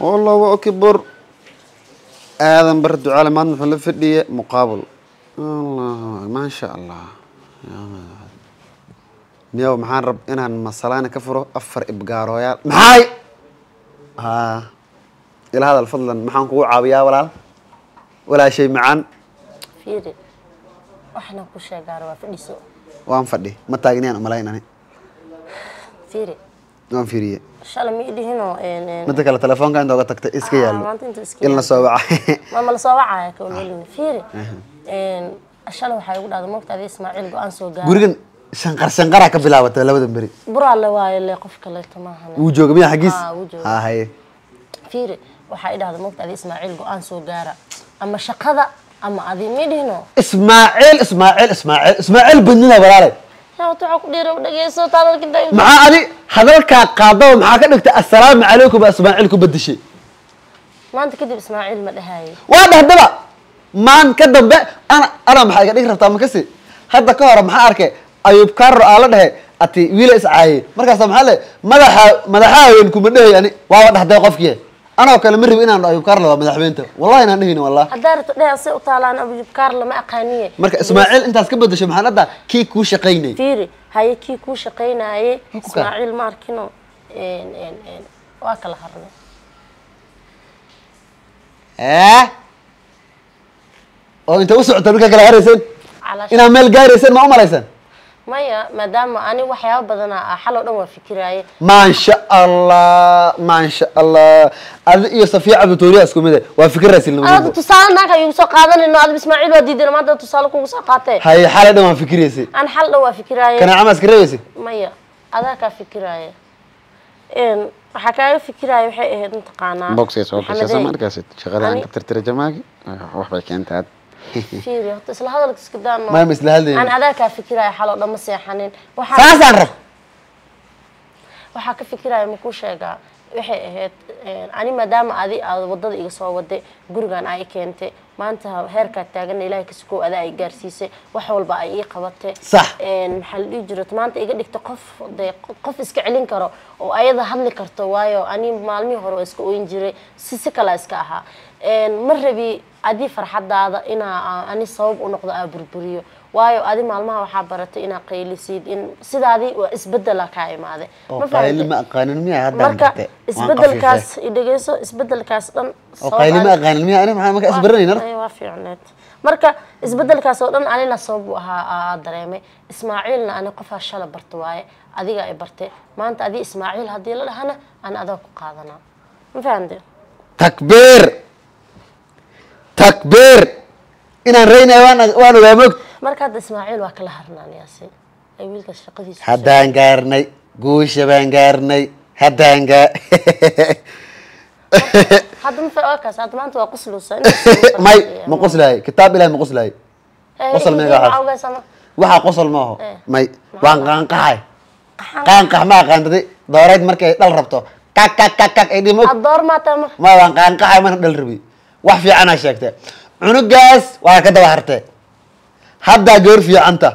allahu akbar aadan bar ducaale maanta muxuu la fadhiya muqaabul maasha allah miyaw maxaan rab inaan masalaani ka furo afar ibgaarooyaal maxay? Ha ila hadal fadlan maxaan kugu caawiyaa walaal? Walaashay macaan. Waan fadhi. Ma taagniyaan umalayn ani waan fiiriye shalay ma idhihinoo midda kale telefoonka inta uga tagtay iska Ah, iska ilna soo waca mama la soo wacaya ka welwelina fiiri shalay waxaa igu dhahday moogta adi ismaaciil go'aan soo gaara gurigan shanqar shanqaraa ka bilaabatay labadan beri. Buraa le waayo le qof kaleeto maahan wuu jooga miya xaggiis? Ah, ha haye. Fiiri waxaa i dhahday moogta adi ismaaciil go'aan soo gaara. Ama shaqada ama adi ma idhihino ismaaciil ismaaciil ismaaciil ismaaciil badnida walaale maxaa adi hadalkaa qaadaba maxaa ka dhigtay assalaamu calaykum baa ismaaciil ku bedeshay maanta kadib ismaaciil ma dhahaye waa dhahdaba maan ka dambe ana ana maxaa iga dhigi rabtaa makasi hadda ka hore maxaa arkay ayub karo aa la dhehe ati wiila iscaaye markaasa maxaa le. Madaxa madaxaa weyn kuma dhehay ani waaba dhahday qofkii anoo kale ma rabi inaan ayub karlo waa madaxweynta. Wallahi inaan dhehayni wallah haddaa rabto dheh se u taalaan abujubkaar lama aqaaniye. Marka ismaaciil intaas ka bedesho maxaan hadda kii kuu shaqaynay? Fiiri haye kii kuu shaqaynaayey ku kaa. ismaaciil ma arkino waa kala harnay. Ee? Oo inta u socota markaa kala harayseen inaad meel gaarayseen ma u malayseen maya maadaama ani waxyaaba badanaa ah xal oo dhan waa fikiraaye. Maasha allah maasha allah. Adi iyo safiya cabditooriya isku mid eh. Waa fikir tusaale naanka igu soo qaadanayno. Adib ismaaciil waa diidana maanta tusaale kugu soo qaatee. Haye xalay dhan waan fikiraysay aan xal dhan waa fikiraaye. Kanaaca iska reebaysay maya adaa kaa fikiraaye. Een, waxaa kaaga fikiraaye waxay ahayd mataqaanaa boxay soo gashay Maxamedey, sama arkaysid shaqada aan ani- ka tirtira jamaagi. Waxbay keentaa isla hadalka iska daano Maya, ma isla hadlaynin. aan adaa kaa fikiraayo xal oo dhan ma seexanin saasaan rab waxaa ka fikiraya makuu sheegaa waxay ahayd een, ani maadaama adi aad waddada iga soo waday gurigan ay keentay maanta heerkaa taagana ilaahay kasukoo adaa ay gaarsiisay wax walba ay ii qabatay. Sax. Maxaa la dhihi jira maanta iga dhigta qof dee qof iska celin karo oo ayada hadli karto waayo ani maalmihii hore waa iska oyn jiray si si kala iska ahaa ma rabi adi farxadaada inaa ani sabab u noqdo aa burburiyo. Waayo adi maalmaha waxaa baratay inaa qaylisid in sidaadii waa isbedela kaa imaaday. Marka isbedelkaas qafiifay i dhegeyso isbedelkaas dhan waa fiicneed marka isbedelkaas oo dhan anina sabab u ahaa aa dareemay. Ismaaciilna ani qofaa shala barta waaye adiga ay bartay. Maanta adi ismaaciil haddii la dhahana ani adaa ku qaadanaa. Ma fahamte takbiir takbiir. Inaan reynayo waan waan ogaa mogt marka hadda ismaaciil waa kala harnaan yaasin ay wiilkaas shaqadiisa haddaan gaarnay guusha baan gaarnay haddaan gaa hadda ma fa- waa kaas hadda maanta waa quslusa may ma qoslahay kitaab ilahi ma qoslahay qosol meega waxaas. waxaa qosol maaho Eh. may waan qaanqaxay qaanqax ma aqaantaday dooreyd markay dhal rabto. Kak kak kak kak ay dhimo ma ma. Waan qaanqaxay mana dhal rabi wax fiicanaa sheegtay cunugaas waa ka daba hartay haddaa goor fiicanta.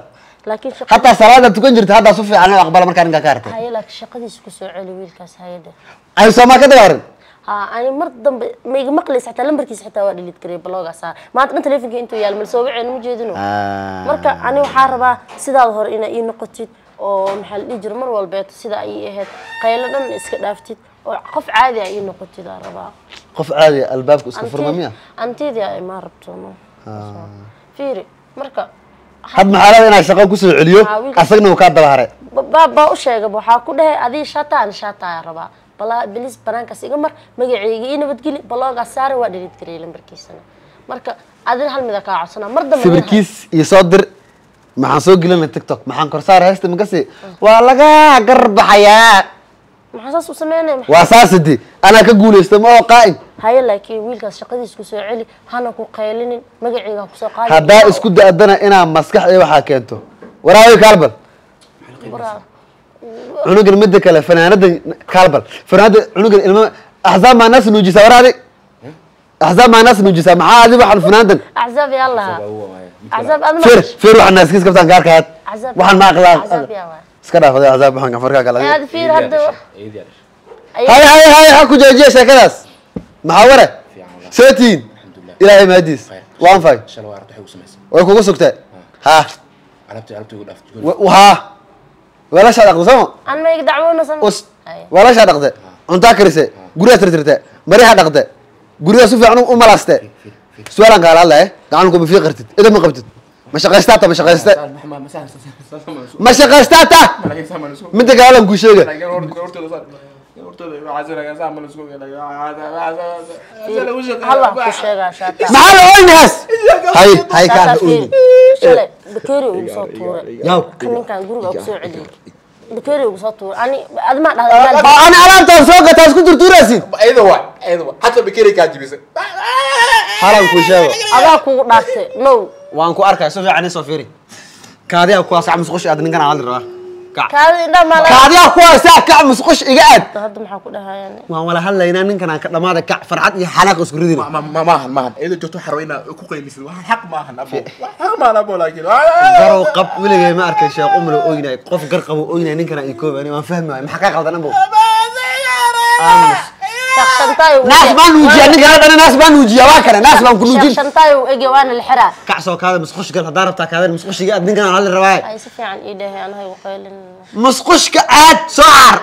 Hataa salaada tukan jirta haddaa su fiican oo aqbala markaa ninkaa ka hartay shaqadiisa ku soo celi wiilkaas hayada ay soomaa ka daba harin ha ani mar dambe ma iga maqlaysa xataa lambarkiisa xitaa waa delete garay baloogaas ah maanta dhan telefonka intuu yaal mal soo waceen ma jeedino marka ani waxaa rabaa sidaada hore inaa ii noqotid oo maxaa la dhihi jira mar walbeeto sida ay ii ahayd. Qaylo dhan iska dhaaftid oo qof caadi a ii noqotid aa rabaa. Qof caadi ah, albaabku iska furma miya antidii ay maa rabto no. Fiiri marka had maxaa inaa shaqo ku soo celiyo Ah, asagna uu kaa daba haray baa u sheegay waxaa ku dhahay adii shata aan shata ayaa rabaa. Balaa bilis banaankaas iga mar magacayga ii nabadgeli baloogaas saara waa dhelid gariyay lambarkiisana marka adina hal mida kaa codsanaa mar dambe sawirkiis iyo soo dir maxaan soo gelinay tiktok? Maxaan korsaar heesta makasi waa laga garbaxayaa. Waa saasidi anaa ka guulaysta ma oo qaa'im haye laakiin wiilkaas shaqadiis ku soo celi hana ku qaylinin magacayga ha ku soo qaadi. Haddaa isku da-dana inaa maskax iyo waxaa keento. Waraawi kaalbal. Cunugan midda kale fanaanada kaalbal. Fanaanada cunugan ilma axzaab maa naas nuujisaa waraadi axzaab maa naas nuujisaa maxaa adi waxaan fanaandan axzaab yaa lahaa axzaab feer ma feer waxaan naaskiis kabtaan gaarkaad waxaan ma aqlaa axzaab yaa waay iska dhaafada axzaab waxaan gafarkaa kala aad fiir hadda hay hay hay ha ku joojiya sheekadaas maxaa ware seetiin ilaahay mahadiis waan fay waa way kugu sugtee ha ha weelashaa dhaqda sooma an ma iga dacwoonaysan us weelashaa dhaqde cuntaa karise gurigaa tirtirte maryaha dhaqde gurigaa si fiican u malaaste su'aalaan kaala hadlaya gacan kuma fii qartid idan ma qabtid. Ma shaqaystaata ma shaqayste ma shaqaystaata! Midda kale alan kuu sheega maxaa la oynahaas hay hay kaa la oyni bakeeri ugu soo tuuray. ninkan guriga ugu soo celiyay. bakeeri ugu soo tuuray. Ani admaa dhahday oo ana alaabtaan soo gataa isku turtuuraysin halan kuu sheego. Adaa kugu dhaaftay no waan ku arkaya si fiican isoo fiiri. Kaadiyaa kuwaas kac musqush aad ninkan hadli rabaa. Kaadiyaa kuwaasaa kac musqush iga aad. Hadda maxaa ku dhahayaan? Waan wala hadlaynaa ninkan aan ka dhamaada kac farxad iyo xanaaq isku ridina maahan maahan iyadoo joogto waxaa rabaa inaad ku qaylisid waa xaq maahan abo. Xaq maahan abo laakiin. Garow qab weligay ma arkay sheekh umlo oynay qof gar qabo oynay ninkan ay koobaani waan fahmi waay maxaa kaa qaldan abo shaqshantaayo naas baan nuujiya ninkan hadhana naas baan nuujiya waa kana naas baan ku nuujin shaqshantaayo ege waana la xiraa. Kac soo kaada musqush gal haddaa rabtaa kaadeen musqushiga aad ninkan aan hadli rabaa. Ay si fiican ii dhahay anaha igu qaylin musqushka aad soo caar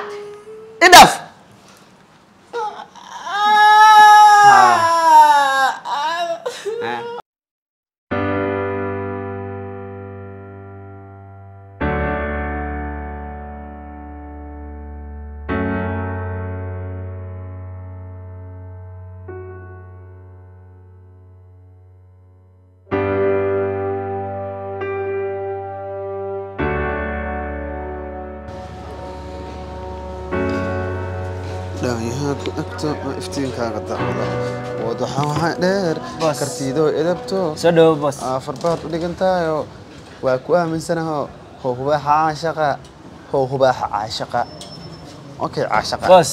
dhaanyahaanku agto ma iftiinkaaga dacwada? Wadaxa waxaa dheer. Kartiidoo edabto. Soo dhawo boos afar baad u dhigantahayo waa ku aaminsanaho how hubaaxa caashaqa. How hubaaxa caashaqa. Okay caashaqa. Boos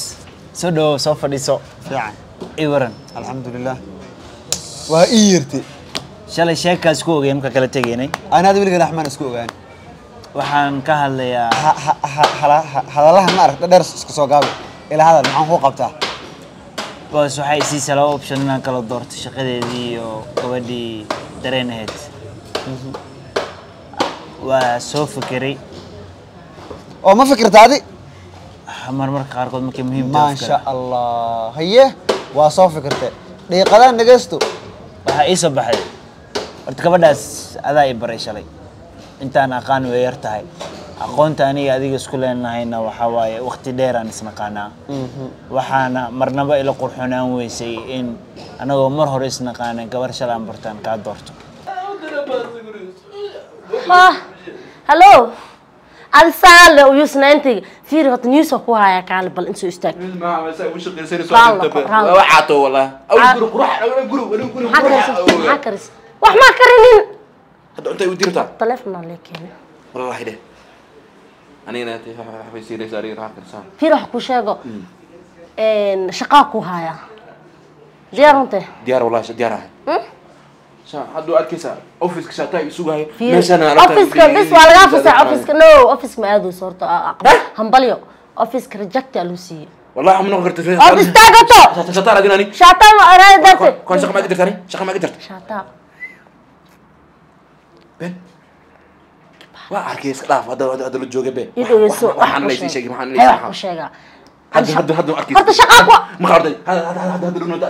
soo dhawo soo fadhiiso. Fiican. Ii waran. Alxamdulilah waa ii yirti. Shalay sheekaas ku ogeen marka kala tegaynay anaad weligan axmaan isku ogaan. Waxaan ka hadlayaa hadalaha ma arag dhadheer iska soo gaabi ilaa hadal maxaan kuu qabtaa? Boos waxay siisa laba option inaan kala doorto shaqadeedii iyo gabadhii dareen ahayd waa soo fekeray oo ma fikirta adi? Marmarka qaarkood markay muhiim maasha allah. Haye waa soo fikirte. Dhiiqadaan dhegeysto waxaa ii soo baxday. Horta gabadhaas adaa i baray shalay. Intaan aqaan way yar tahay aqoonta aniga adiga isku leenahayna waxaa waaye waqti dheeraan isnaqaanaa. Waxaana marnaba ila qurxoonaan weysay in anagoo mar hore isnaqaanay gabar shalaan bartaan kaa doorto. Hallo alsaale uyusnaantiga fiiri horta news ku haya kaale bal insoo istaag. Wax maa karinin. Hadda cunta igu dirtaa taleefonaa lee keenay wallahi dheh fiiri wax ku sheego. Shaqaa ku haya. Diyaar runte? Diyaar wallahi diyaar ahay Hmm? Hadduu arkaysa office-ka shaataa isugu hayo. Fiiri meeshana alaabta- officeka bis waa lagaa fasax officeka. no officeka ma aadayso horta ah, ah, hambalyo. Officeka reject aa lagu siiyey. Karta oo istaagato shataa raadin ani shaataa ma araada darte kon shaqa maa ka jirta ani shaqa maa ka jirta. Shaataa ben waa arkay iska dhaaf hadda la jooga be. Waxaan ku laysii sheeg. sheegay waxaan laysii sheegaa hadda hadda hadda arkay horta shaqaa ku ma qarday hadda hadda hadda hadda dhunta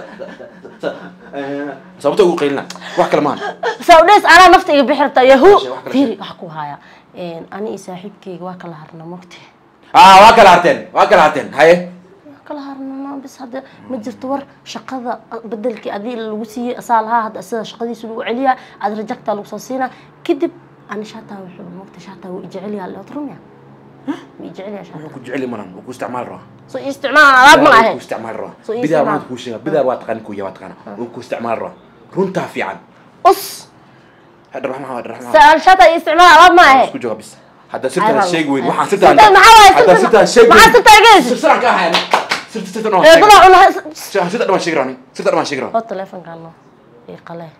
sababta ugu qaylina wax kale maaha sawdheys anaa nafta iga bixi rabtaa yahu. Wax kale fiiri sheeg. wax ku haya ani iyo saaxiibkeyga waa kala harna mogte ah waa kala harteen waa kala harteen. Haye. Waa kala harna bis hadda ma jirto war shaqada bedelkii adii lagu siiyey asaa lahaa hadda sida shaqadiisa lagu celiyaa aad rajagtaa lagu soo siinaa kadib أنا شاتا وحب مقت شاتا ويجعل يا الله ترمي ويجعل يا شاتا وكو جعلي مران وكو استعمال راه. سو استعمال راه ما هي استعمال راه. بدا ما تكوش بدا آه. واتقن كويا واتقن وكو آه. استعمال راه. رونتا في عن هذا الرحمة هذا الرحمة. سأل شاتا استعمال راه ما هي شكو جواب بس. حتى صرت أيوة. أنا شيء وين وحا صرت أنا. حتى صرت أنا. شيء وين صرت أنا أنا صرت أنا شيء أنا صرت صرت أنا صرت أنا شيء صرت صرت أنا شيء صرت أنا شيء صرت أنا شيء